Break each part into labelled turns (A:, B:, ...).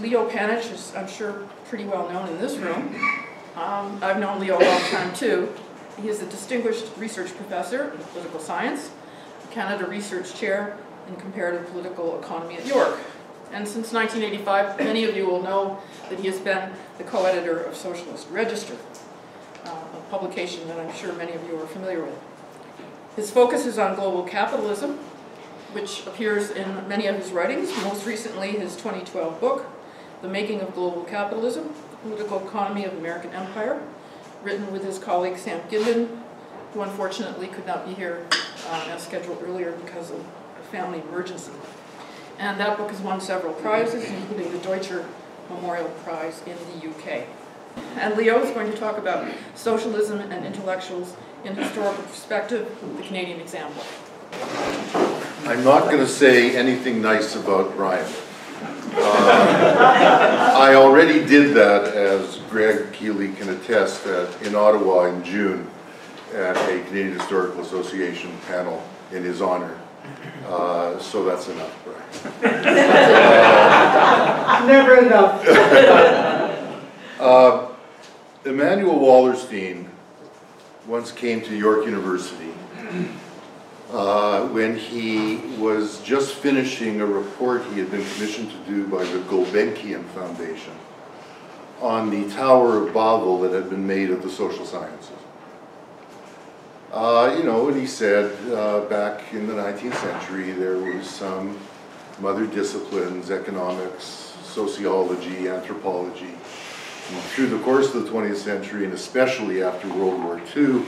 A: Leo Panitch is, I'm sure, pretty well known in this room. Um, I've known Leo a long time too. He is a distinguished research professor in political science, Canada Research Chair in Comparative Political Economy at York. And since 1985, many of you will know that he has been the co-editor of Socialist Register, uh, a publication that I'm sure many of you are familiar with. His focus is on global capitalism, which appears in many of his writings, most recently his 2012 book, The Making of Global Capitalism, The Political Economy of American Empire, written with his colleague Sam Gindin, who unfortunately could not be here uh, as scheduled earlier because of a family emergency. And that book has won several prizes, including the Deutscher Memorial Prize in the UK. And Leo is going to talk about socialism and intellectuals in historical perspective, the Canadian example.
B: I'm not going to say anything nice about Brian. Uh, I already did that, as Greg Kealey can attest, at, in Ottawa in June at a Canadian Historical Association panel in his honor. Uh, so that's enough, Brian.
C: Never enough.
B: Uh, Immanuel Wallerstein once came to York University uh, when he was just finishing a report he had been commissioned to do by the Gulbenkian Foundation on the Tower of Babel that had been made of the social sciences. Uh, you know, and he said uh, back in the 19th century there was some mother disciplines, economics, sociology, anthropology. And through the course of the 20th century, and especially after World War II,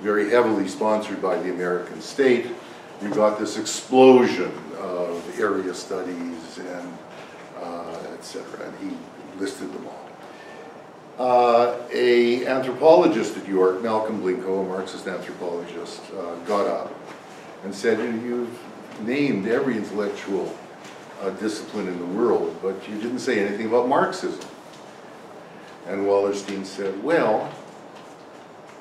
B: very heavily sponsored by the American state, you got this explosion of area studies and uh, et cetera, and he listed them all. Uh, a anthropologist at York, Malcolm Blincow, a Marxist anthropologist, uh, got up and said, you've named every intellectual uh, discipline in the world, but you didn't say anything about Marxism. And Wallerstein said, well,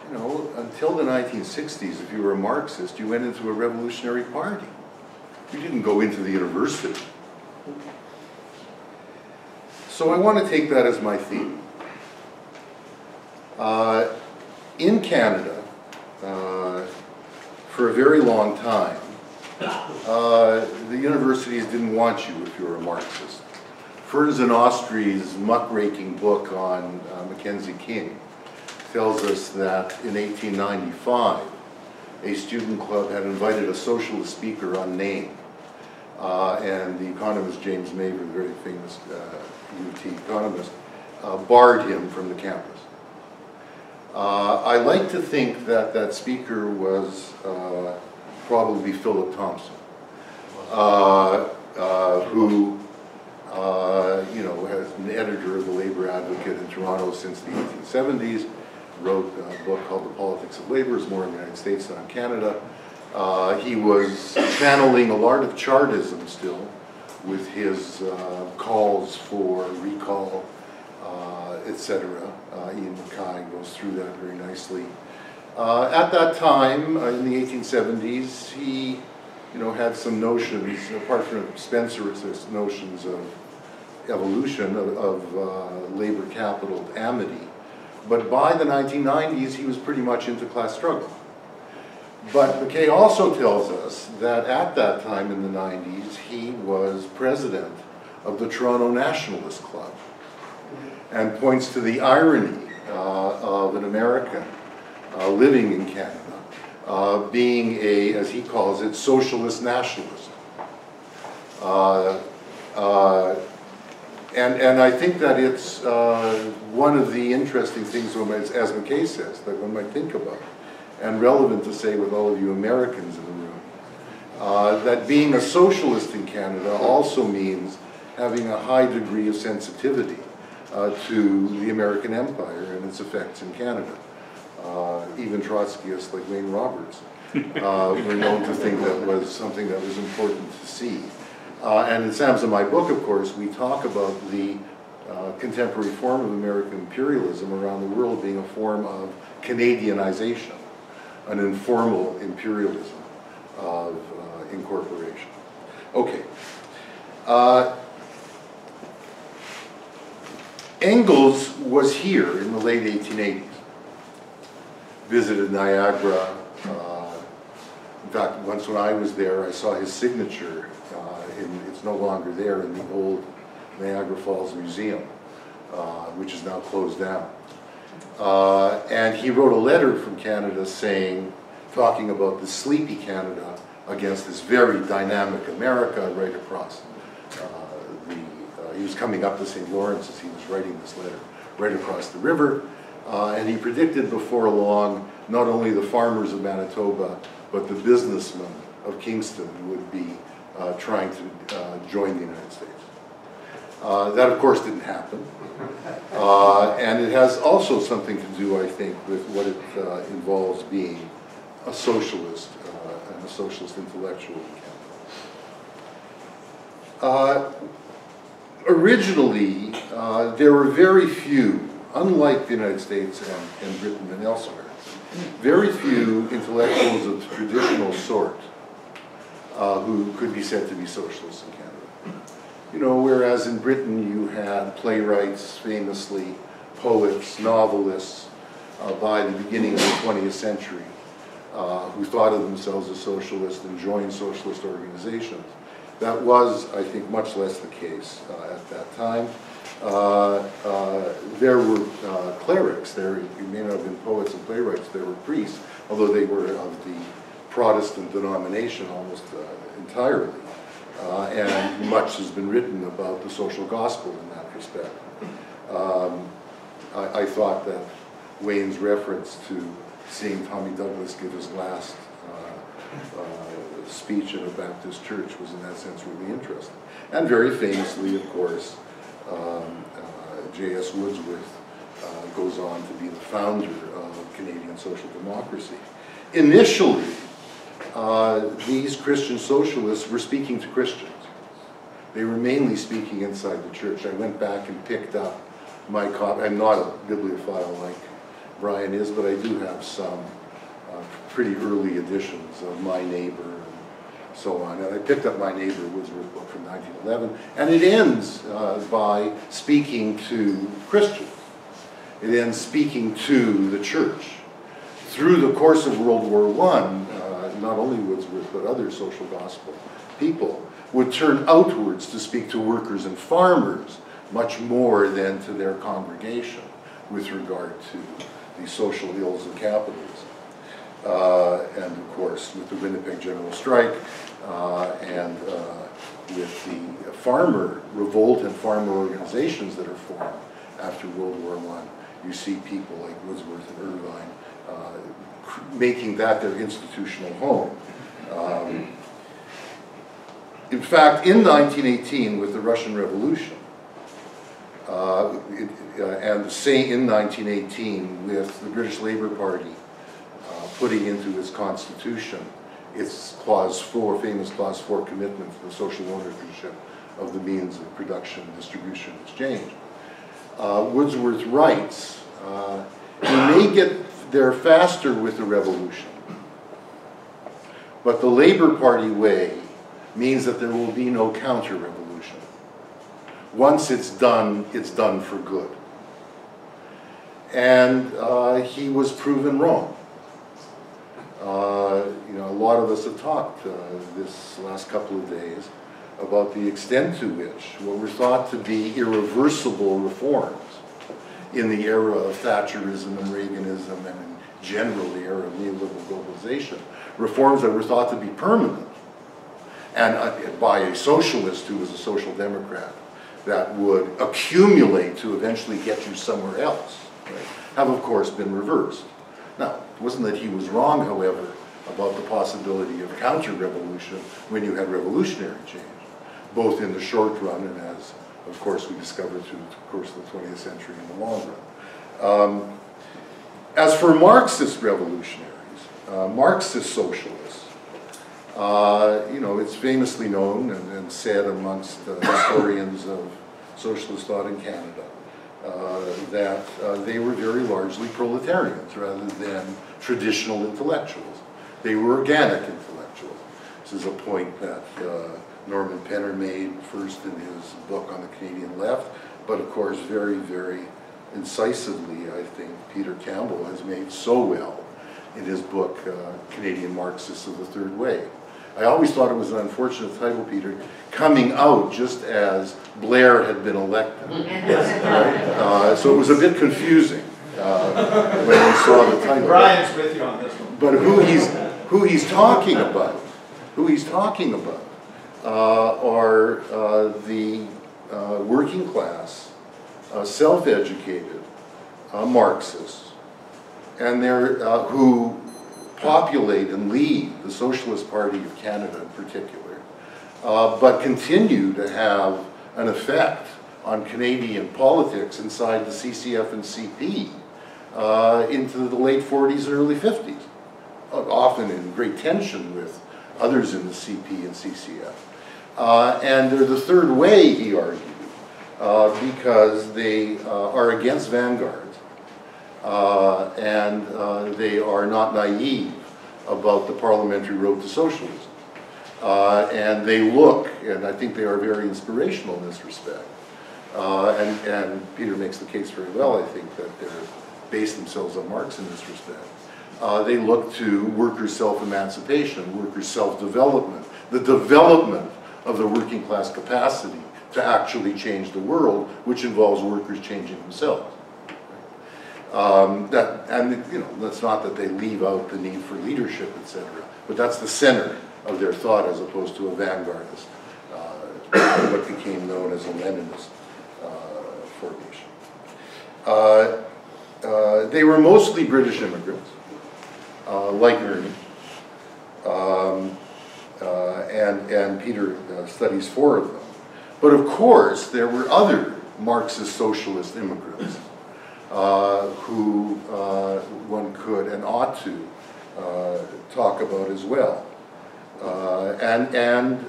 B: you know, until the 1960s, if you were a Marxist, you went into a revolutionary party. You didn't go into the university. So I want to take that as my theme. Uh, in Canada, uh, for a very long time, uh, the universities didn't want you if you were a Marxist. Ferns and Ostry's muckraking book on uh, Mackenzie King tells us that in 1895, a student club had invited a socialist speaker unnamed, uh, and the economist James Mavor, very famous uh, UT economist, uh, barred him from the campus. Uh, I like to think that that speaker was uh, probably Philip Thompson, uh, who you know, has been editor of the Labor Advocate in Toronto since the 1870s, wrote a book called The Politics of Labor, is more in the United States than in Canada. Uh, he was channeling a lot of Chartism still with his uh, calls for recall, uh, etc. Uh, Ian McKay goes through that very nicely. Uh, at that time, uh, in the 1870s, he you know, had some notions, apart from Spencer's notions of evolution of, of labor capital amity, but by the 1990s, he was pretty much into class struggle. But McKay also tells us that at that time in the 90s, he was president of the Toronto Nationalist Club and points to the irony uh, of an American uh, living in Canada uh, being a, as he calls it, socialist nationalist. And, and I think that it's uh, one of the interesting things, as McKay says, that one might think about, and relevant to say with all of you Americans in the room, uh, that being a socialist in Canada also means having a high degree of sensitivity uh, to the American empire and its effects in Canada. Uh, even Trotskyists like Wayne Roberts uh, were known to think that was something that was important to see. Uh, and in Sam's and my book, of course, we talk about the uh, contemporary form of American imperialism around the world being a form of Canadianization, an informal imperialism of uh, incorporation. Okay. Uh, Engels was here in the late 1880s. Visited Niagara. Uh, in fact, once when I was there, I saw his signature. It's no longer there in the old Niagara Falls Museum, uh, which is now closed down. Uh, and he wrote a letter from Canada saying, talking about the sleepy Canada against this very dynamic America right across uh, the, uh, he was coming up to St. Lawrence as he was writing this letter, right across the river. Uh, and he predicted before long, not only the farmers of Manitoba, but the businessmen of Kingston would be uh, trying to uh, join the United States. Uh, that, of course, didn't happen. Uh, and it has also something to do, I think, with what it uh, involves being a socialist uh, and a socialist intellectual in Canada. Originally, there were very few, unlike the United States and, and Britain and elsewhere, very few intellectuals of the traditional sort uh, who could be said to be socialists in Canada. You know, whereas in Britain you had playwrights, famously, poets, novelists, uh, by the beginning of the 20th century, uh, who thought of themselves as socialists and joined socialist organizations. That was, I think, much less the case uh, at that time. Uh, uh, there were uh, clerics, there you may not have been poets and playwrights, there were priests, although they were of the Protestant denomination almost entirely. Uh, and much has been written about the social gospel in that respect. Um, I, I, thought that Wayne's reference to seeing Tommy Douglas give his last uh, uh, speech in a Baptist church was in that sense really interesting. And very famously, of course, um, uh, J.S. Woodsworth uh, goes on to be the founder of Canadian social democracy. Initially, uh, these Christian socialists were speaking to Christians. They were mainly speaking inside the church. I went back and picked up my copy. I'm not a bibliophile like Brian is, but I do have some uh, pretty early editions of My Neighbor and so on. And I picked up My Neighbor Woodsworth book from 1911, and it ends uh, by speaking to Christians. It ends speaking to the church. Through the course of World War I, not only Woodsworth, but other social gospel people, would turn outwards to speak to workers and farmers much more than to their congregation with regard to the social ills of capitalism. Uh, and of course, with the Winnipeg General Strike uh, and uh, with the farmer revolt and farmer organizations that are formed after World War I, you see people like Woodsworth and Irvine uh, making that their institutional home. Um, in fact, in 1918, with the Russian Revolution, uh, it, uh, and say in 1918 with the British Labour Party uh, putting into its constitution its clause 4, famous clause 4 commitment to the social ownership of the means of production, distribution, exchange. Uh, Woodsworth writes, uh, you may get they're faster with the revolution. But the Labor Party way means that there will be no counter-revolution. Once it's done, it's done for good. And uh, he was proven wrong. Uh, you know, a lot of us have talked uh, this last couple of days about the extent to which what were thought to be irreversible reforms in the era of Thatcherism and Reaganism and in general the era of neoliberal globalization, reforms that were thought to be permanent, and uh, by a socialist who was a social democrat, that would accumulate to eventually get you somewhere else, right, have of course been reversed. Now, it wasn't that he was wrong, however, about the possibility of counter-revolution when you had revolutionary change, both in the short run and as of course, we discovered through the course of the 20th century in the long run. Um, as for Marxist revolutionaries, uh, Marxist socialists, uh, you know, it's famously known and, and said amongst historians of socialist thought in Canada uh, that uh, they were very largely proletarians rather than traditional intellectuals. They were organic intellectuals. This is a point that uh, Norman Penner made first in his book on the Canadian left, but of course, very, very incisively, I think, Peter Campbell has made so well in his book, uh, Canadian Marxists of the Third Way. I always thought it was an unfortunate title, Peter, coming out just as Blair had been elected. Right? Uh, so it was a bit confusing uh, when we saw the title.
C: Brian's with you on this one.
B: But who he's, who he's talking about, who he's talking about, are uh, the uh, working class, uh, self-educated uh, Marxists, and they're, uh, who populate and lead the Socialist Party of Canada in particular, uh, but continue to have an effect on Canadian politics inside the CCF and CP uh, into the late 40s and early 50s, uh, often in great tension with others in the CP and CCF. Uh, and they're the third way, he argued, uh, because they uh, are against vanguards uh, and uh, they are not naive about the parliamentary road to socialism. And they look, and I think they are very inspirational in this respect. And, and Peter makes the case very well, I think, that they're based themselves on Marx in this respect. Uh, they look to workers' self-emancipation, workers' self-development, the development of the working class capacity to actually change the world, which involves workers changing themselves. Um, that, and you know, that's not that they leave out the need for leadership, etc., but that's the center of their thought as opposed to a vanguardist, uh, what became known as a Leninist uh, formation. Uh, uh, they were mostly British immigrants, uh, um, uh, and, and Peter uh, studies four of them. But of course, there were other Marxist socialist immigrants uh, who uh, one could and ought to uh, talk about as well. And and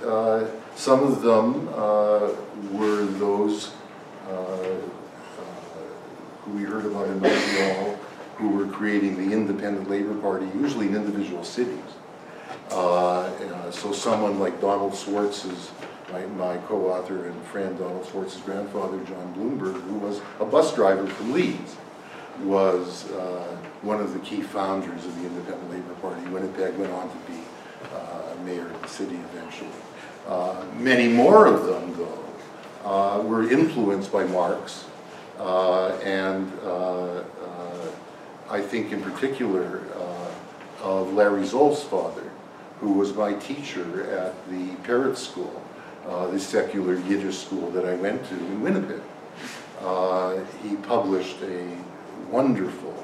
B: some of them were those who we heard about in Montreal, who were creating the independent labor party, usually in individual cities. Uh, uh, so someone like Donald Swartz's, my, my co-author and friend Donald Swartz's grandfather, John Bloomberg, who was a bus driver from Leeds, was uh, one of the key founders of the Independent Labor Party. Winnipeg went on to be uh, mayor of the city eventually. Uh, many more of them, though, uh, were influenced by Marx, and I think in particular uh, of Larry Zolf's father, who was my teacher at the Peretz School, uh, the secular Yiddish school that I went to in Winnipeg. Uh, he published a wonderful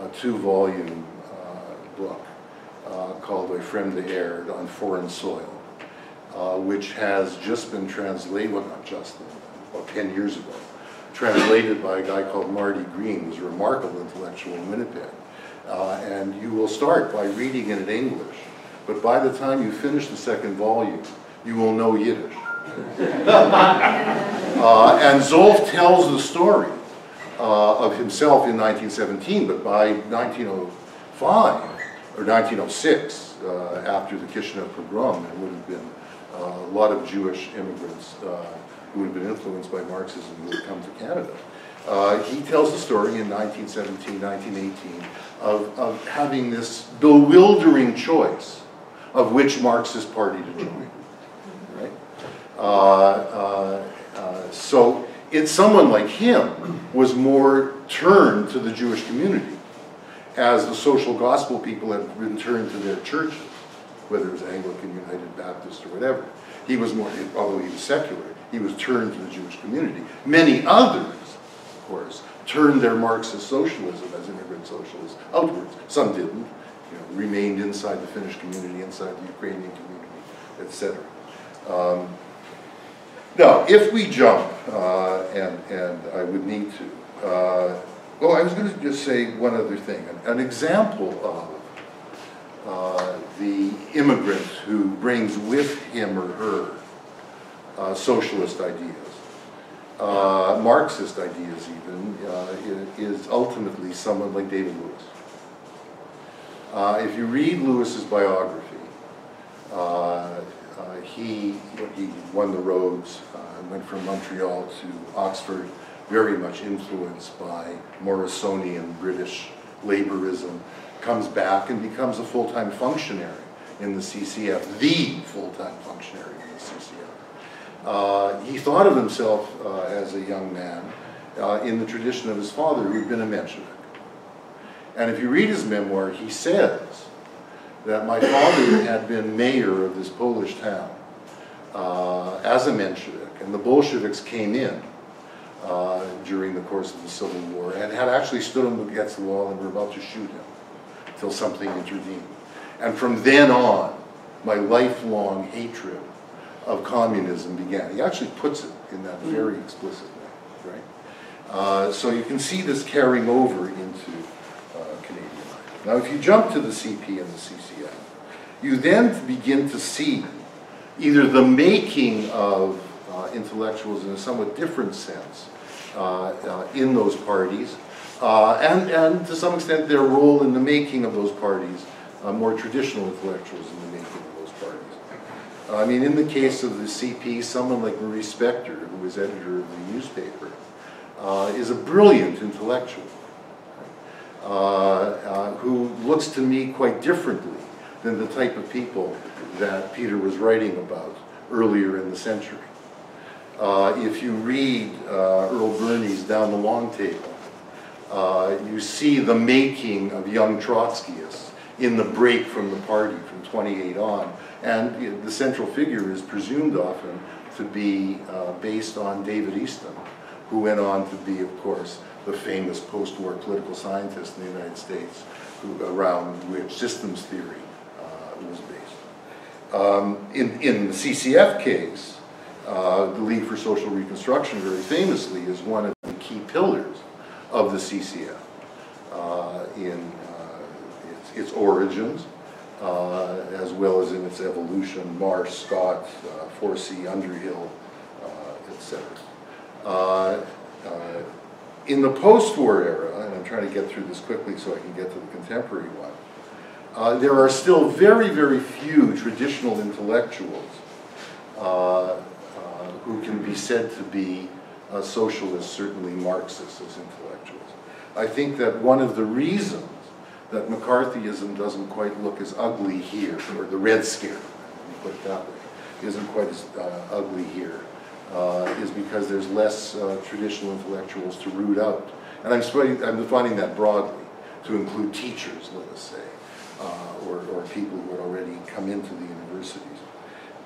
B: uh, two-volume uh, book uh, called A Fremde Erde on Foreign Soil, which has just been translated, well not just, about 10 years ago, translated by a guy called Marty Green, who's a remarkable intellectual in Winnipeg. Uh, and you will start by reading it in English, but by the time you finish the second volume, you will know Yiddish. Uh, and Zolf tells the story uh, of himself in 1917, but by 1905 or 1906, uh, after the Kishinev pogrom, there would have been uh, a lot of Jewish immigrants uh, who had been influenced by Marxism who had come to Canada. Uh, he tells the story in 1917, 1918 of, of having this bewildering choice of which Marxist party to join. Right? Uh, uh, uh, so it's someone like him was more turned to the Jewish community as the social gospel people had been turned to their churches, whether it was Anglican, United Baptist, or whatever. He was more, although he was secular, he was turned to the Jewish community. Many others, of course, turned their Marxist socialism as immigrant socialists outwards. Some didn't, you know, remained inside the Finnish community, inside the Ukrainian community, etc. Um, now, if we jump, uh, and, and I would need to, uh, well, I was going to just say one other thing. An, an example of uh, the immigrant who brings with him or her uh, socialist ideas, uh, Marxist ideas even, uh, is ultimately someone like David Lewis. Uh, if you read Lewis's biography, uh, uh, he, he won the uh, went from Montreal to Oxford, very much influenced by Morrisonian British laborism, comes back and becomes a full-time functionary in the CCF, the full-time functionary in the CCF. Uh, he thought of himself uh, as a young man uh, in the tradition of his father, who'd been a Menshevik. And if you read his memoir, he says that my father had been mayor of this Polish town uh, as a Menshevik, and the Bolsheviks came in uh, during the course of the Civil War and had actually stood him against the wall and were about to shoot him until something intervened. And from then on, my lifelong hatred of communism began. He actually puts it in that very explicit way, right? Uh, so you can see this carrying over into uh, Canadian life. Now, if you jump to the CP and the CCF, you then begin to see either the making of uh, intellectuals in a somewhat different sense uh, uh, in those parties, uh, and, and to some extent their role in the making of those parties, more traditional intellectuals in the making of those parties. I mean, in the case of the CP, someone like Maurice Spector, who was editor of the newspaper, uh, is a brilliant intellectual who looks to me quite differently than the type of people that Peter was writing about earlier in the century. Uh, if you read uh, Earl Birney's Down the Long Table, uh, you see the making of young Trotskyists in the break from the party from 28 on. And you know, the central figure is presumed often to be uh, based on David Easton, who went on to be, of course, the famous post-war political scientist in the United States, who, around which systems theory uh, was based. Um, in, in the CCF case, uh, the League for Social Reconstruction, very famously, is one of the key pillars of the CCF uh, in uh, its, its, origins, uh, as well as in its evolution, Marsh, Scott, uh, Forsey, Underhill, uh, etc. in the post-war era, and I'm trying to get through this quickly so I can get to the contemporary one, there are still very, very few traditional intellectuals who can be said to be uh, socialists, certainly Marxists as intellectuals. I think that one of the reasons that McCarthyism doesn't quite look as ugly here, or the Red Scare, put it that way, isn't quite as uh, ugly here, uh, is because there's less uh, traditional intellectuals to root out. And I'm, I'm defining that broadly, to include teachers, let us say, uh, or, or people who had already come into the universities.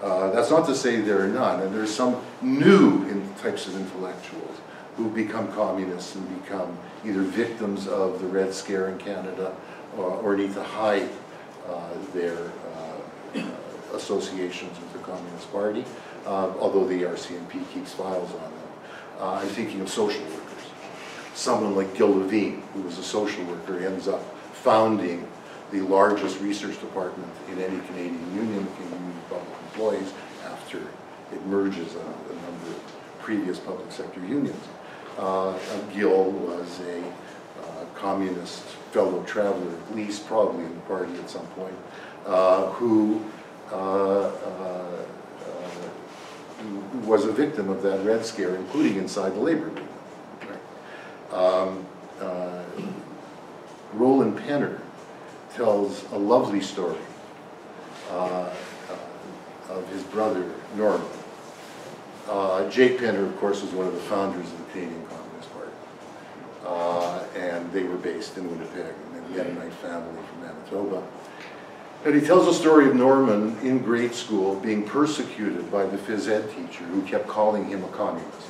B: Uh, that's not to say there are none, and there's some new types of intellectuals who become communists and become either victims of the Red Scare in Canada or, or need to hide uh, their uh, uh associations with the Communist Party, uh, although the RCMP keeps files on them. Uh, I'm thinking of social workers. Someone like Gil Levine, who was a social worker, ends up founding the largest research department in any Canadian union, Canadian Union Public Employees, after it merges a, a number of previous public sector unions. Uh, Gil was a uh, communist fellow traveler, at least probably in the party at some point, uh, who uh, uh, was a victim of that Red Scare, including inside the labor movement. Um, uh, Roland Penner tells a lovely story uh, uh, of his brother, Norman. Uh, Jake Penner, of course, was one of the founders of the Canadian. Uh, and they were based in Winnipeg, and then Mennonite family from Manitoba. And he tells a story of Norman in grade school being persecuted by the phys ed teacher who kept calling him a communist.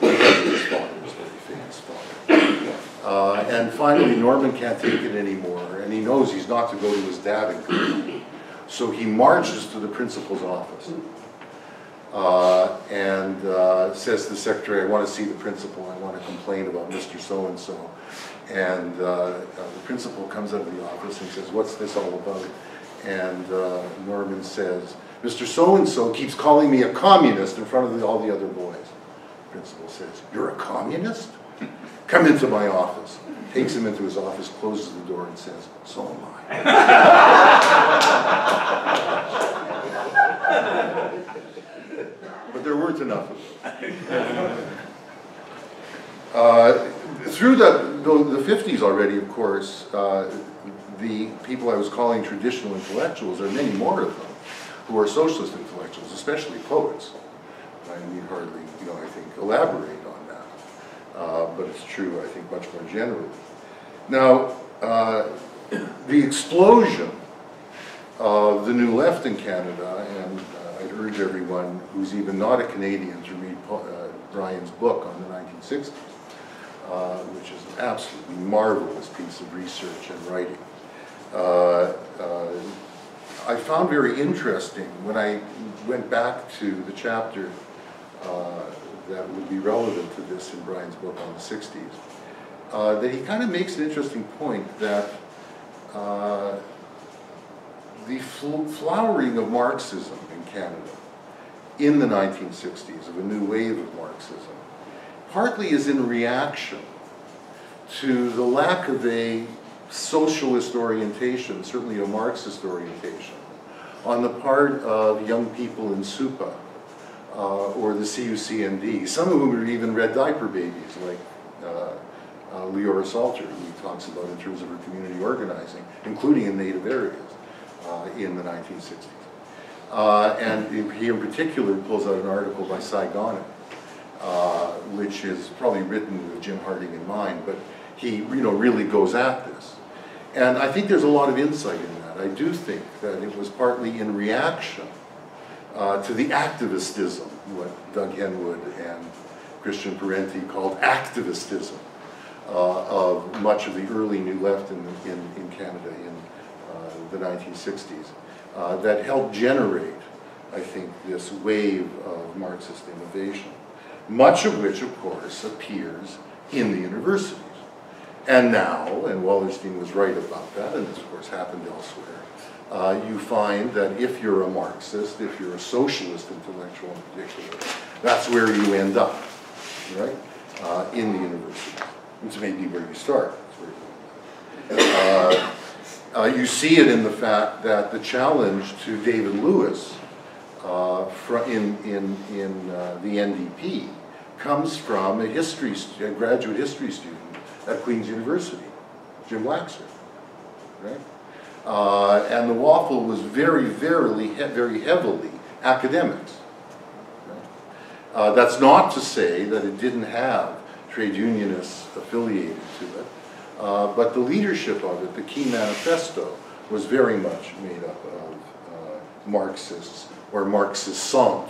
B: his father was very famous father. Uh, and finally, Norman can't take it anymore, and he knows he's not to go to his dad and complain. So he marches to the principal's office uh, and uh, says to the secretary, I want to see the principal, I want to complain about Mr. So-and-so. And uh, uh, the principal comes out of the office and says, what's this all about? And uh, Norman says, Mr. So-and-so keeps calling me a communist in front of the, all the other boys. The principal says, you're a communist? come into my office. Takes him into his office, closes the door and says, so am I. enough. Uh, Through the, the the 50s already, of course, uh, the people I was calling traditional intellectuals, there are many more of them, who are socialist intellectuals, especially poets. I need hardly, you know, I think, elaborate on that. Uh, But it's true, I think, much more generally. Now, uh, the explosion of the New Left in Canada, and urge everyone who's even not a Canadian to read uh, Brian's book on the 1960s, uh, which is an absolutely marvelous piece of research and writing. Uh, uh, I found very interesting when I went back to the chapter uh, that would be relevant to this in Brian's book on the 60s, uh, that he kind of makes an interesting point that the fl- flowering of Marxism Canada in the 1960s, of a new wave of Marxism, partly is in reaction to the lack of a socialist orientation, certainly a Marxist orientation, on the part of young people in SUPA uh, or the CUCND, some of whom are even red diaper babies, like uh, uh, Liora Salter, who talks about in terms of her community organizing, including in native areas uh, in the 1960s. Uh, and he in particular pulls out an article by Gonick, uh, which is probably written with Jim Harding in mind, but he you know, really goes at this. And I think there's a lot of insight in that. I do think that it was partly in reaction uh, to the activistism, what Doug Henwood and Christian Parenti called activistism uh, of much of the early New Left in, in, in Canada in uh, the 1960s, uh, that helped generate, I think, this wave of Marxist innovation, much of which, of course, appears in the universities. And now, and Wallerstein was right about that, and this, of course, happened elsewhere, uh, you find that if you're a Marxist, if you're a socialist intellectual in particular, that's where you end up, right? Uh, in the universities. Which may be where you start. Uh, uh, you see it in the fact that the challenge to David Lewis uh, in, in, in uh, the NDP comes from a history, a graduate history student at Queen's University, Jim Laxer, right? Uh, and the waffle was very, very, very heavily academics. Uh, that's not to say that it didn't have trade unionists affiliated to it, uh, but the leadership of it, the key manifesto, was very much made up of uh, Marxists or Marxisant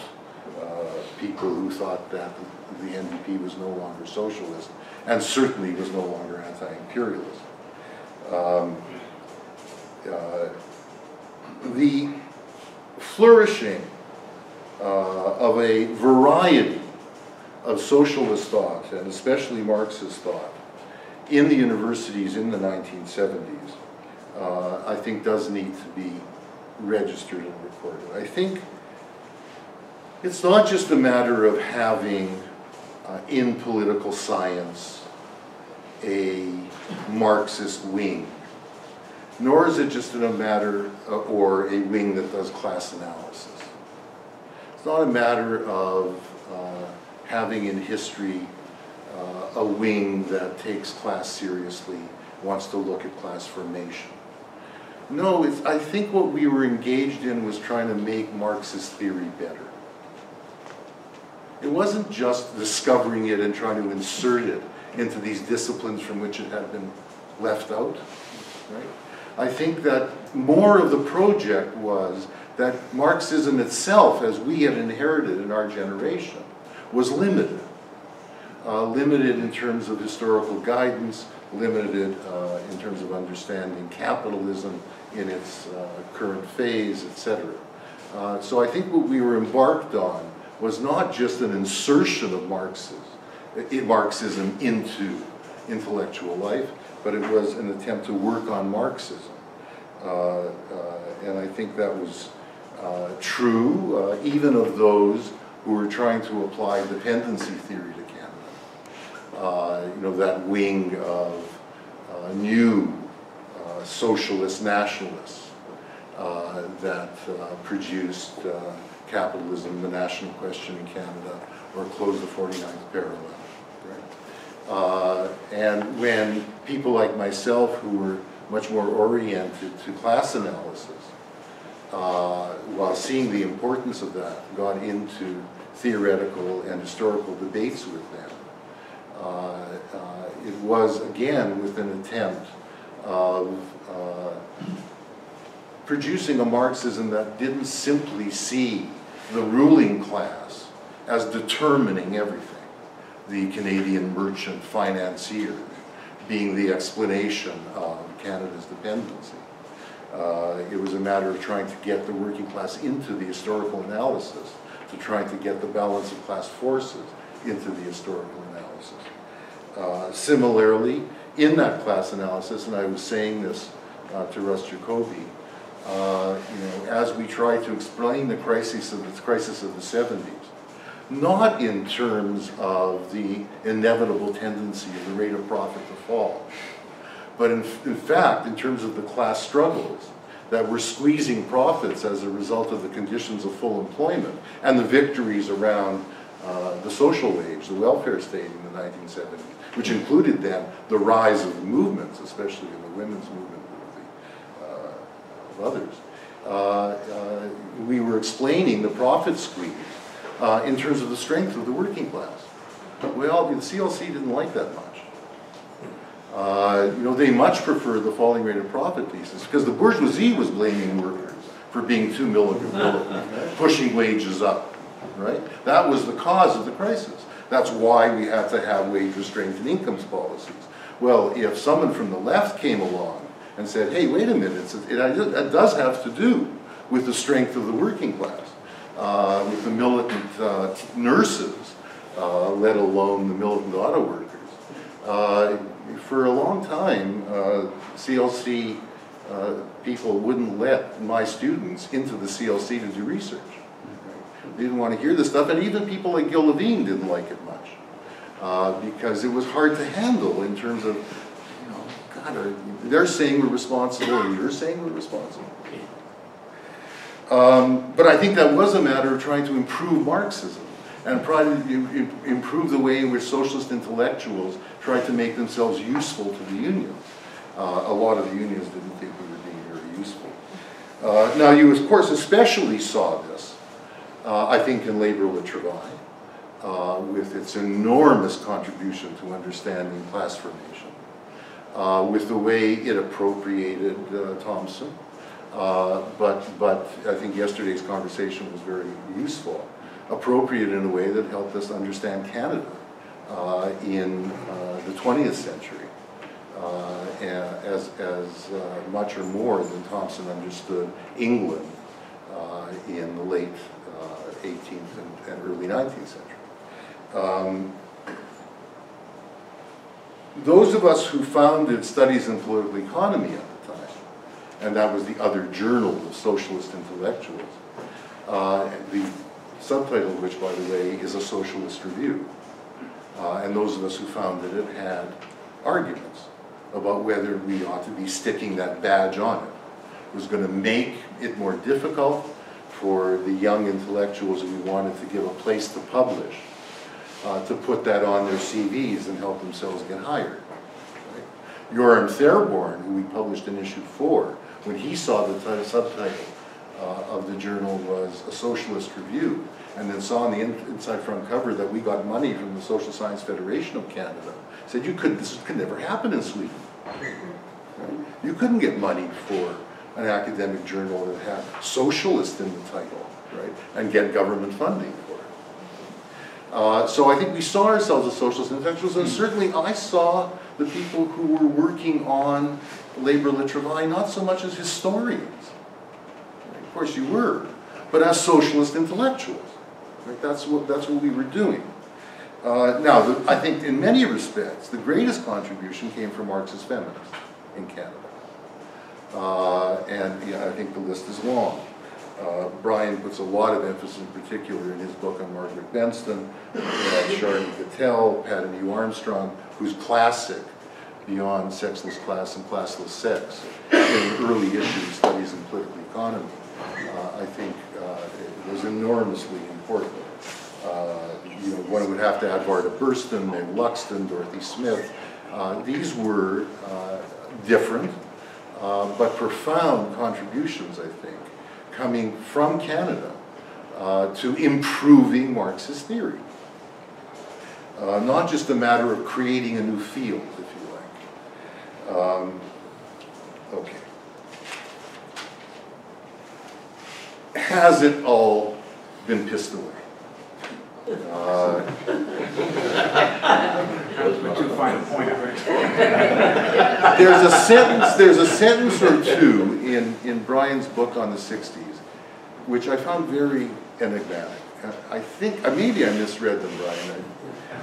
B: uh, people who thought that the NDP was no longer socialist and certainly was no longer anti-imperialist. Um, uh, the flourishing uh, of a variety of socialist thought, and especially Marxist thought, in the universities in the 1970s, uh, I think does need to be registered and recorded. I think it's not just a matter of having uh, in political science a Marxist wing, nor is it just a matter uh, or a wing that does class analysis. It's not a matter of uh, having in history uh, a wing that takes class seriously, wants to look at class formation. No, I think what we were engaged in was trying to make Marxist theory better. It wasn't just discovering it and trying to insert it into these disciplines from which it had been left out, right? I think that more of the project was that Marxism itself, as we had inherited in our generation, was limited. Uh, limited in terms of historical guidance, limited uh, in terms of understanding capitalism in its uh, current phase, etc. Uh, so I think what we were embarked on was not just an insertion of Marxism, Marxism into intellectual life, but it was an attempt to work on Marxism. Uh, uh, and I think that was uh, true uh, even of those who were trying to apply dependency theory you know, that wing of uh, new uh, socialist nationalists uh, that uh, produced uh, capitalism, the national question in Canada, or close the 49th parallel. Right? And when people like myself, who were much more oriented to class analysis, uh, while seeing the importance of that, got into theoretical and historical debates with them, uh, uh, it was again with an attempt of uh, producing a Marxism that didn't simply see the ruling class as determining everything. The Canadian merchant financier being the explanation of Canada's dependency. Uh, it was a matter of trying to get the working class into the historical analysis, to trying to get the balance of class forces into the historical analysis. Uh, similarly, in that class analysis, and I was saying this uh, to Russ Jacoby, uh, you know, as we try to explain the crisis of the crisis of the 70s, not in terms of the inevitable tendency of the rate of profit to fall, but in, in fact, in terms of the class struggles that were squeezing profits as a result of the conditions of full employment and the victories around uh, the social wage, the welfare state in the 1970s, which included then the rise of movements, especially in the women's movement of, the, uh, of others. Uh, uh, we were explaining the profit squeeze uh, in terms of the strength of the working class. Well, the CLC didn't like that much. You know, they much prefer the falling rate of profit thesis because the bourgeoisie was blaming workers for being too militant, pushing wages up, right? That was the cause of the crisis. That's why we had to have wage restraint and incomes policies. Well, if someone from the left came along and said, hey, wait a minute, it, it does have to do with the strength of the working class, uh, with the militant uh, nurses, uh, let alone the militant auto workers. Uh, for a long time, CLC uh, people wouldn't let my students into the CLC to do research. Didn't want to hear this stuff, and even people like Gil Levine didn't like it much. Uh, because it was hard to handle in terms of, you know, God, are, they're saying we're responsible and you're saying we're responsible. Um, but I think that was a matter of trying to improve Marxism and probably improve the way in which socialist intellectuals tried to make themselves useful to the unions. Uh, a lot of the unions didn't think we were being very useful. Uh, now you of course especially saw this, uh, I think in Labor Le Travail, uh, with its enormous contribution to understanding class formation, uh, with the way it appropriated uh, Thompson, but, but I think yesterday's conversation was very useful appropriate in a way that helped us understand Canada uh, in uh, the 20th century uh, as, as uh, much or more than Thompson understood England uh, in the late 18th and, and, early 19th century. Um, those of us who founded Studies in Political Economy at the time, and that was the other journal of socialist intellectuals, uh, the subtitle of which, by the way, is a socialist review. Uh, and those of us who founded it had arguments about whether we ought to be sticking that badge on it. It was going to make it more difficult for the young intellectuals we wanted to give a place to publish uh, to put that on their CVs and help themselves get hired. Right? Göran who we published in issue four, when he saw the subtitle uh, of the journal was a socialist review, and then saw on the in inside front cover that we got money from the Social Science Federation of Canada. Said you could this could never happen in Sweden. Right? You couldn't get money for an academic journal that had socialist in the title, right, and get government funding for it. Uh, so I think we saw ourselves as socialist intellectuals, and certainly I saw the people who were working on labor travail not so much as historians, of course you were, but as socialist intellectuals. Right? That's, what, that's what we were doing. Uh, now, the, I think in many respects, the greatest contribution came from Marxist feminists in Canada. Uh, and yeah, I think the list is long. Uh, Brian puts a lot of emphasis in particular in his book on Margaret Benston, uh, Charnie Guettel, Patton U. Armstrong, who's classic beyond sexless class and classless sex in early issue studies in political economy uh, I think uh, it was enormously important. Uh, you know, one would have to add Varda Burstyn, Meg Luxton, Dorothy Smith, Uh, These were uh, different, uh, but profound contributions, I think, coming from Canada uh, to improving Marxist theory. Uh, Not just a matter of creating a new field, if you like. Um, Okay. Has it all been pissed away?
C: Too fine a point.
B: There's a sentence, there's a sentence or two in, in Brian's book on the sixties, which I found very enigmatic. I think, uh, maybe I misread them, Brian, I-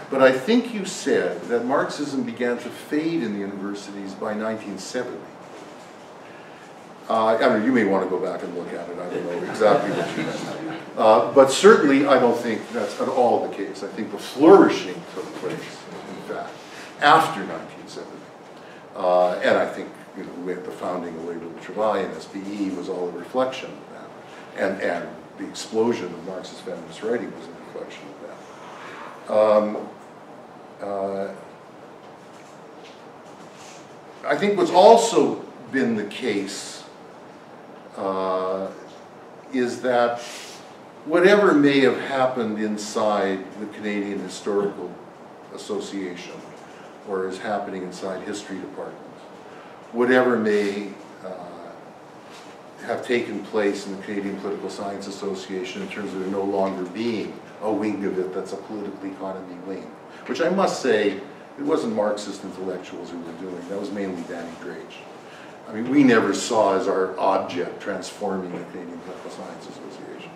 B: but I think you said that Marxism began to fade in the universities by nineteen seventy. Uh, I don't you may want to go back and look at it, I don't know exactly what you meant. Uh, but certainly, I don't think that's at all the case. I think the flourishing took place, in fact, after nineteen seventy. Uh, and I think, you know, with the founding of Labor and Travail and SPE was all a reflection of that. And, and the explosion of Marxist feminist writing was a reflection of that. Um, uh, I think what's also been the case uh, is that whatever may have happened inside the Canadian Historical Association or is happening inside history departments, whatever may uh, have taken place in the Canadian Political Science Association in terms of there no longer being a wing of it that's a political economy wing, which I must say, it wasn't Marxist intellectuals who were doing, that was mainly Danny Drache. I mean, we never saw as our object transforming the Canadian Political Science Association.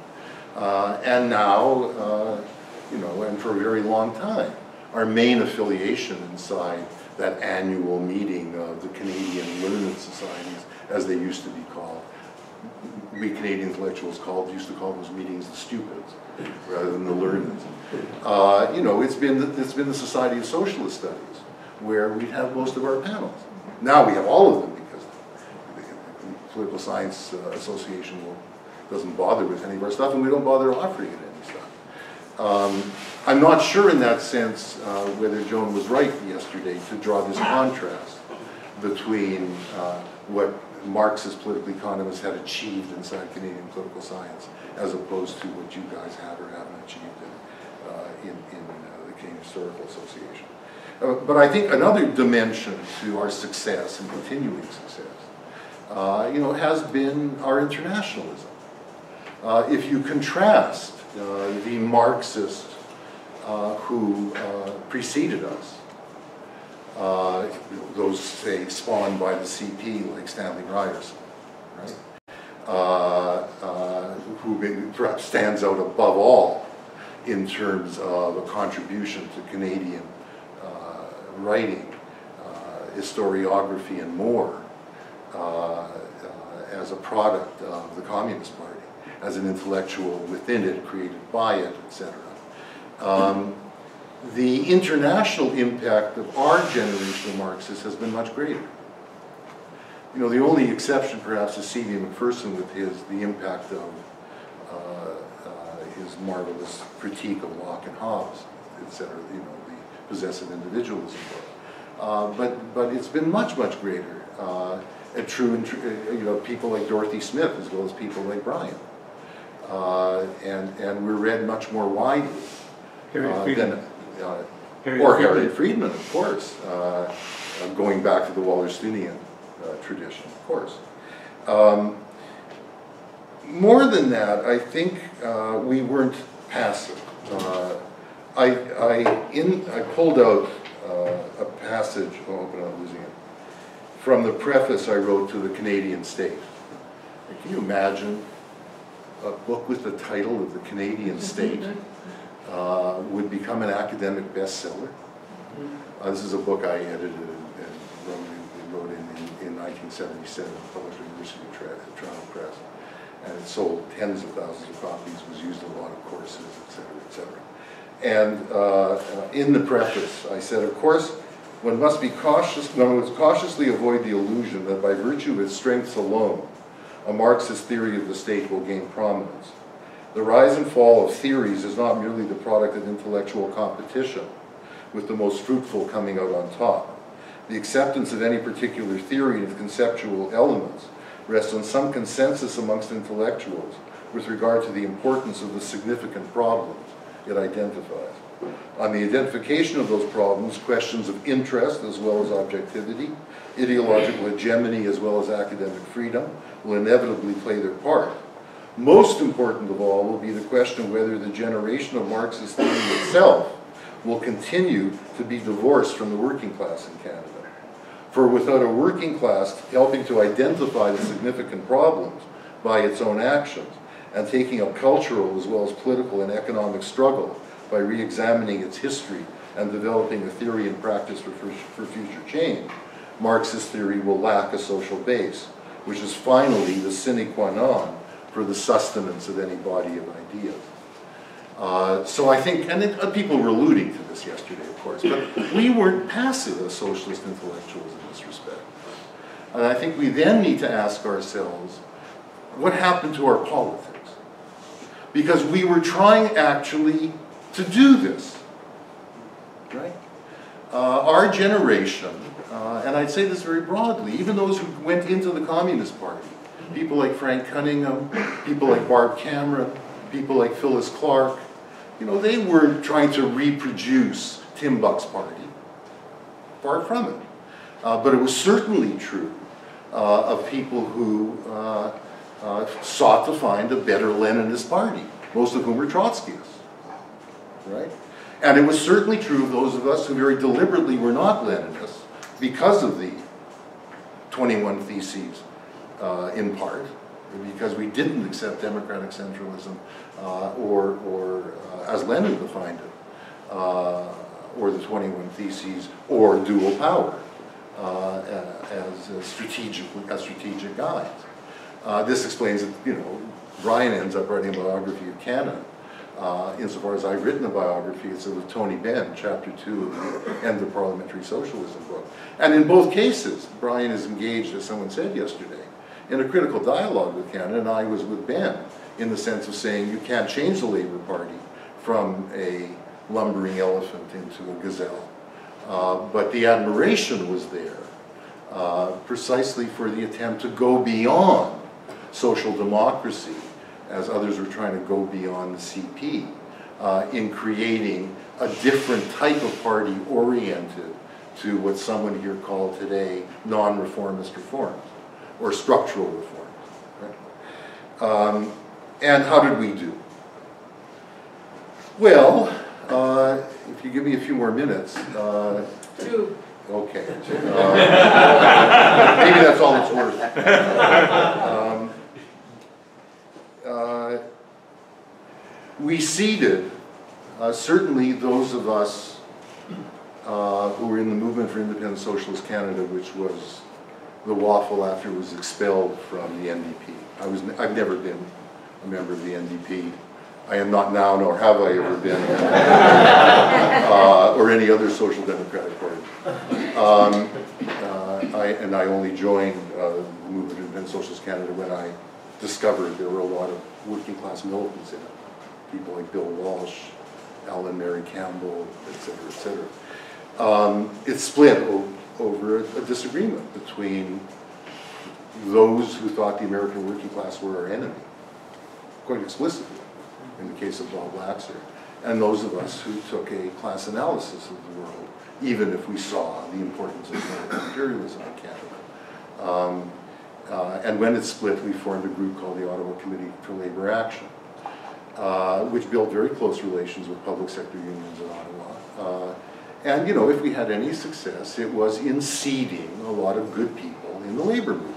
B: Uh, and now, uh, you know, and for a very long time, our main affiliation inside that annual meeting of the Canadian Learned Societies, as they used to be called, we Canadian intellectuals called, used to call those meetings the stupids, rather than the learned. Uh, you know, it's been, the- it's been the Society of Socialist Studies, where we have most of our panels. Now we have all of them, Political Science uh, Association will, doesn't bother with any of our stuff, and we don't bother offering it any stuff. Um, I'm not sure in that sense uh, whether Joan was right yesterday to draw this contrast between uh, what Marxist political economists had achieved inside Canadian political science as opposed to what you guys have or haven't achieved in, uh, in, in uh, the Canadian Historical Association. Uh, But I think another dimension to our success and continuing success, you know, has been our internationalism. Uh, If you contrast uh, the Marxists uh, who uh, preceded us, uh, those, say, spawned by the CP, like Stanley Ryerson, right? Uh, uh, who perhaps stands out above all in terms of a contribution to Canadian uh, writing, uh, historiography, and more uh, uh, as a product of the Communist Party, as an intellectual within it, created by it, etc. Um, the international impact of our generation of Marxists has been much greater. You know, the only exception perhaps is C.B. Macpherson with his, the impact of uh, uh, his marvelous critique of Locke and Hobbes, etc., you know, the possessive individualism book. Uh, but, but it's been much, much greater. And true, and tr- uh, you know, people like Dorothy Smith as well as people like Brian. Uh, and, and we're read much more widely. Uh, than, uh,
C: Harriet
B: Or
C: Friedmann.
B: Harriet Friedmann, of course, uh, going back to the Wallersteinian uh, tradition, of course. Um, More than that, I think uh, we weren't passive. Uh, I, I, in, I pulled out uh, a passage, oh, but I'm losing it, from the preface I wrote to the Canadian State. Can you imagine a book with the title of the Canadian State? uh, would become an academic bestseller. Uh, This is a book I edited and wrote in- wrote in in 1977, published at University of Toronto Press. And it sold tens of thousands of copies, was used in a lot of courses, et cetera, et cetera. And uh, uh, in the preface, I said, of course, one must be cautious, cautiously avoid the illusion that by virtue of its strengths alone, a Marxist theory of the state will gain prominence. The rise and fall of theories is not merely the product of intellectual competition, with the most fruitful coming out on top. the acceptance of any particular theory and conceptual elements rests on some consensus amongst intellectuals with regard to the importance of the significant problems it identifies. On the identification of those problems, questions of interest as well as objectivity, ideological hegemony as well as academic freedom will inevitably play their part. Most important of all will be the question of whether the generation of Marxist theory itself will continue to be divorced from the working class in Canada. For without a working class helping to identify the significant problems by its own actions, and taking up cultural as well as political and economic struggle by re-examining its history and developing a theory and practice for, for, future change, Marxist theory will lack a social base, which is finally the sine qua non for the sustenance of any body of ideas. Uh, so I think, and it, uh, people were alluding to this yesterday, of course, but we weren't passive as socialist intellectuals in this respect. And I think we then need to ask ourselves, what happened to our politics? Because we were trying actually to do this, right? Uh, our generation, uh, and I'd say this very broadly, even those who went into the Communist Party, people like Frank Cunningham, people like Barb Cameron, people like Phyllis Clark, you know, they weren't trying to reproduce Tim Buck's party. Far from it. Uh, but it was certainly true uh, of people who uh, uh, sought to find a better Leninist party, most of whom were Trotskyists, right? And it was certainly true of those of us who very deliberately were not Leninists because of the 21 Theses, uh, in part, because we didn't accept democratic centralism uh, or, or uh, as Lenin defined it, uh, or the 21 Theses, or dual power uh, as, as strategic, as strategic guides. Uh, this explains that, you know, Brian ends up writing a biography of Cannon. Uh, insofar as I've written a biography, it's with Tony Benn, chapter two of the End of Parliamentary Socialism book. And in both cases, Brian is engaged, as someone said yesterday, in a critical dialogue with Cannon, and I was with Benn in the sense of saying you can't change the Labour Party from a lumbering elephant into a gazelle. Uh, but the admiration was there uh, precisely for the attempt to go beyond social democracy, as others were trying to go beyond the CP, uh, in creating a different type of party oriented to what someone here called today non-reformist reforms, or structural reforms. Right? Um, and how did we do? Well, uh, if you give me a few more minutes, uh,
A: Two.
B: okay. Uh, maybe that's all it's worth. Um, uh, we seeded, uh, certainly those of us uh, who were in the movement for independent socialist Canada, which was the waffle after it was expelled from the NDP. I was, I've never been a member of the NDP. I am not now, nor have I ever been, uh, or any other social democratic party. Um, uh, I, and I only joined uh, the movement of independent socialist Canada when I discovered there were a lot of working class militants in it. People like Bill Walsh, Alan Mary Campbell, et cetera, et cetera. Um, it split over a, disagreement between those who thought the American working class were our enemy, quite explicitly, in the case of Bob Laxer, and those of us who took a class analysis of the world, even if we saw the importance of American imperialism in Canada. Um, uh, and when it split, we formed a group called the Ottawa Committee for Labor Action, uh, which built very close relations with public sector unions in Ottawa. Uh, and, you know, if we had any success, it was in seeding a lot of good people in the labor movement.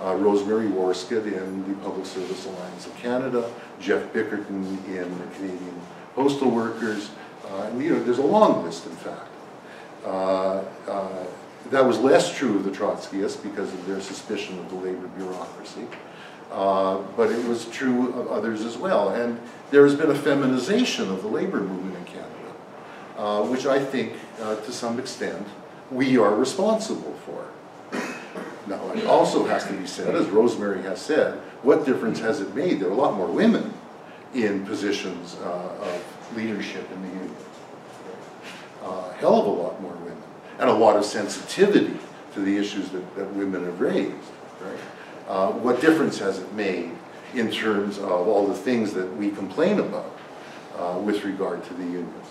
B: Uh, Rosemary Warskett in the Public Service Alliance of Canada, Geoff Bickerton in the Canadian Postal Workers, uh, and, you know, there's a long list, in fact. Uh, that was less true of the Trotskyists because of their suspicion of the labor bureaucracy. Uh, but it was true of others as well. And there has been a feminization of the labor movement in Canada, uh, which I think, uh, to some extent, we are responsible for. Now, it also has to be said, as Rosemary has said, what difference has it made? There are a lot more women in positions uh, of leadership in the union. A hell of a lot more women. and a lot of sensitivity to the issues that, that women have raised, right? Uh, what difference has it made in terms of all the things that we complain about uh, with regard to the unions?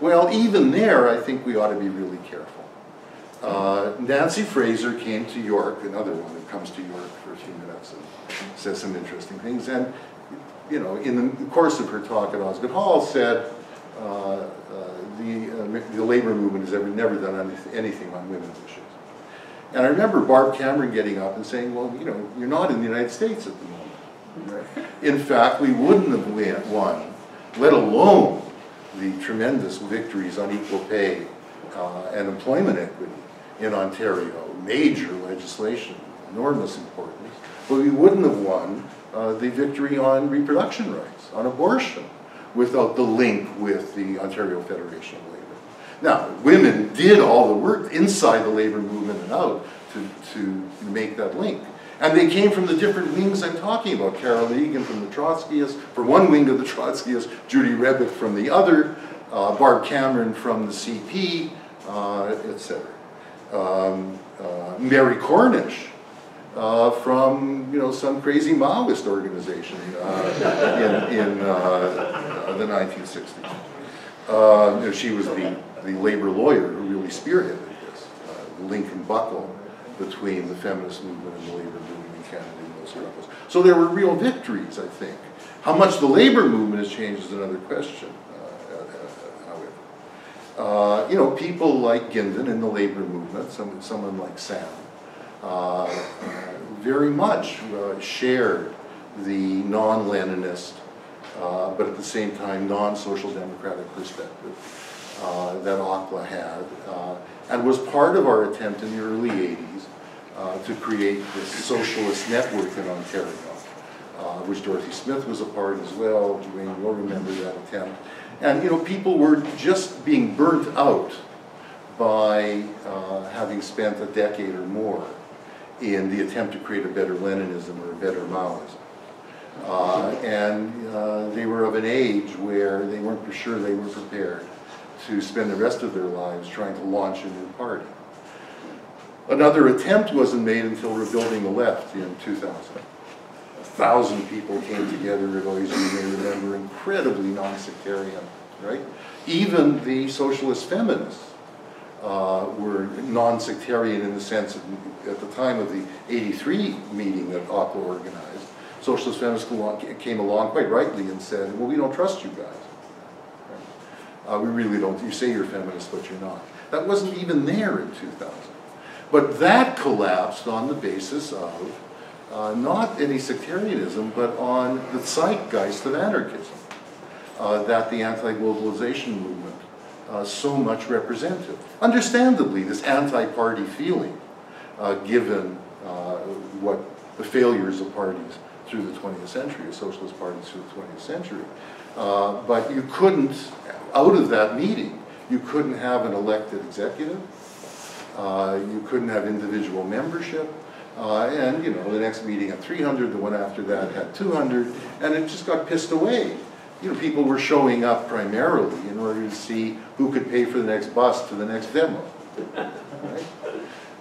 B: Well, even there, I think we ought to be really careful. Uh, Nancy Fraser came to York, another one that comes to York for a few minutes and says some interesting things. And, you know, in the course of her talk at Osgoode Hall said, uh, uh, the, uh, the labor movement has ever, never done anything on women's issues. And I remember Barb Cameron getting up and saying, well, you know, you're not in the United States at the moment. In fact, we wouldn't have won, let alone the tremendous victories on equal pay uh, and employment equity in Ontario, major legislation, enormous importance, but we wouldn't have won uh, the victory on reproduction rights, on abortion, without the link with the Ontario Federation of Labour. Now, women did all the work inside the labor movement and out to, to make that link. And they came from the different wings I'm talking about. Carol Egan from the Trotskyists, from one wing of the Trotskyists, Judy Rebick from the other, uh, Barb Cameron from the CP, uh, etc. Um, uh, Mary Cornish uh, from you know some crazy Maoist organization uh, in, in uh, the 1960s. Uh, you know, she was the, the labor lawyer who really spearheaded this, uh, Lincoln buckle between the feminist movement and the labor movement in Canada in those struggles. So there were real victories, I think. How much the labor movement has changed is another question, uh, uh, however. Uh, you know, people like Gindin in the labor movement, some, someone like Sam, uh, uh, very much uh, shared the non-Leninist, uh, but at the same time non-social democratic perspective uh, that OCLA had, uh, and was part of our attempt in the early 80s uh, to create this socialist network in Ontario, uh, which Dorothy Smith was a part as well. Dwayne will remember that attempt. And you know, people were just being burnt out by uh, having spent a decade or more in the attempt to create a better Leninism or a better Maoism. Uh, and uh, they were of an age where they weren't for sure they were prepared to spend the rest of their lives trying to launch a new party. Another attempt wasn't made until rebuilding the left in 2000. A thousand people came together at you may remember, incredibly non-sectarian, right? Even the socialist feminists uh, were non-sectarian in the sense of, at the time of the 83 meeting that OCLA organized, socialist feminists came along quite rightly and said, well, we don't trust you guys. Uh, we really don't, you say you're feminist, but you're not. That wasn't even there in 2000. But that collapsed on the basis of uh, not any sectarianism, but on the zeitgeist of anarchism uh, that the anti-globalization movement uh, so much represented. Understandably, this anti-party feeling, uh, given uh, what the failures of parties through the 20th century, socialist parties through the 20th century. But you couldn't, out of that meeting, you couldn't have an elected executive, uh, you couldn't have individual membership, uh, and you know, the next meeting had 300, the one after that had 200, and it just got pissed away. You know, people were showing up primarily in order to see who could pay for the next bus to the next demo. Right?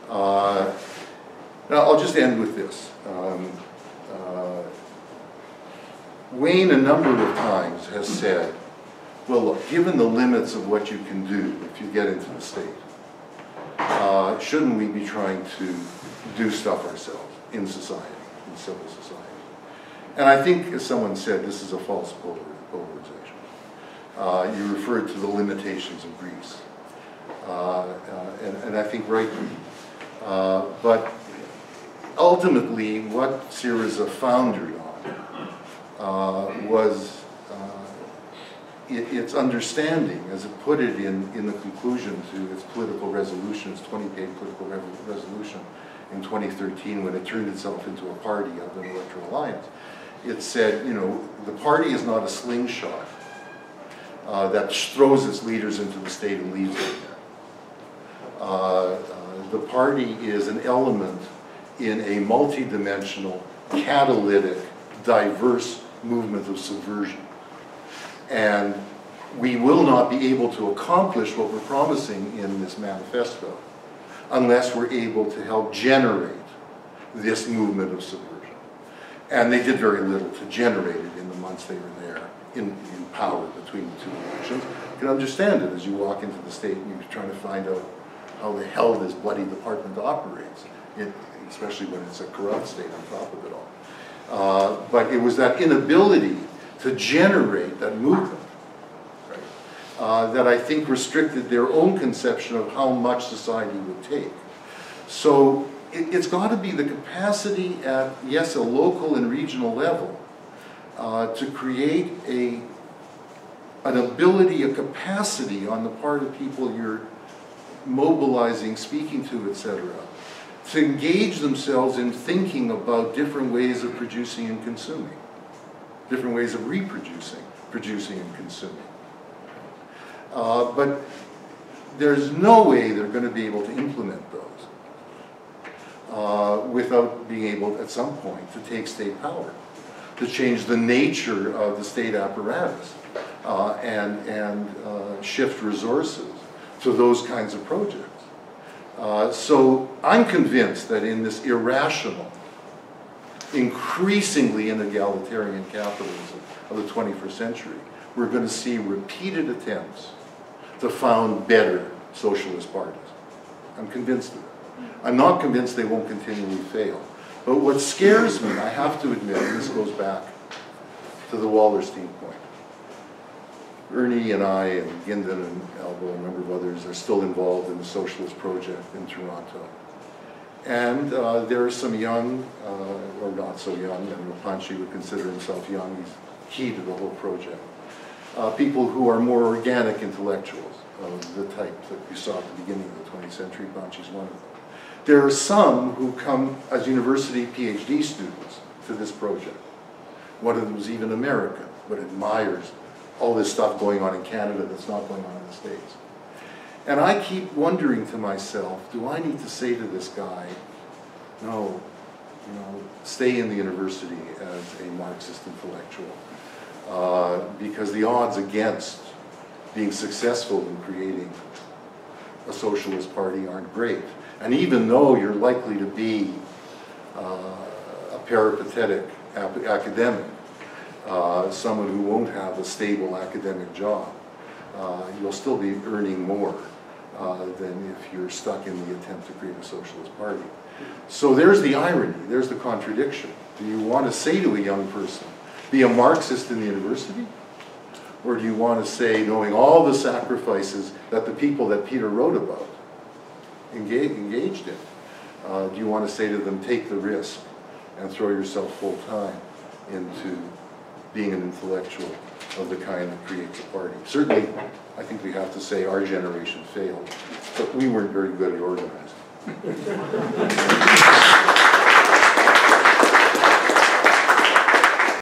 B: Uh, now, I'll just end with this. Um, uh, Wayne, a number of times, has said, well, look, given the limits of what you can do if you get into the state, uh, shouldn't we be trying to do stuff ourselves in society, in civil society? And I think, as someone said, this is a false polarization. Uh, you referred to the limitations of Greece, uh, uh, and, and I think rightly. Uh, but ultimately, what Syriza foundered on uh, was it, its understanding, as it put it in, in the conclusion to its political resolution, its 20-page political re- resolution in 2013 when it turned itself into a party of an electoral alliance. It said, you know, the party is not a slingshot uh, that throws its leaders into the state and leaves them there. Uh, uh, the party is an element in a multidimensional, catalytic, diverse movement of subversion. And we will not be able to accomplish what we're promising in this manifesto unless we're able to help generate this movement of subversion. And they did very little to generate it in the months they were there in, in power between the two elections. You can understand it as you walk into the state and you're trying to find out how the hell this bloody department operates, it, especially when it's a corrupt state on top of it all. Uh, but it was that inability to generate that movement right, uh, that I think restricted their own conception of how much society would take. So it, it's got to be the capacity at, yes, a local and regional level uh, to create a, an ability, a capacity on the part of people you're mobilizing, speaking to, etc., to engage themselves in thinking about different ways of producing and consuming, different ways of reproducing, producing and consuming. Uh, but there's no way they're going to be able to implement those uh, without being able, at some point, to take state power, to change the nature of the state apparatus, uh, and, and uh, shift resources to those kinds of projects. Uh, so I'm convinced that in this irrational, increasingly in egalitarian capitalism of the 21st century, we're going to see repeated attempts to found better socialist parties. I'm convinced of it. I'm not convinced they won't continually fail. But what scares me, I have to admit, and this goes back to the Wallerstein point. Ernie and I and Gindin and Albo and a number of others are still involved in the socialist project in Toronto. And uh, there are some young, uh, or not so young, and Rapanchi would consider himself young, he's key to the whole project. Uh, people who are more organic intellectuals of the type that you saw at the beginning of the 20th century, Panchi's one of them. There are some who come as university PhD students to this project. One of them is even American, but admires all this stuff going on in Canada that's not going on in the States. And I keep wondering to myself, do I need to say to this guy, no, you know, stay in the university as a Marxist intellectual? Uh, because the odds against being successful in creating a socialist party aren't great. And even though you're likely to be uh, a peripatetic academic, uh, someone who won't have a stable academic job, uh, you'll still be earning more uh, than if you're stuck in the attempt to create a socialist party. So there's the irony, there's the contradiction. Do you want to say to a young person, be a Marxist in the university? Or do you want to say, knowing all the sacrifices that the people that Peter wrote about engaged, engaged in, uh, do you want to say to them, take the risk and throw yourself full time into being an intellectual of the kind that creates a party? Certainly, I think we have to say our generation failed, but we weren't very good at organizing.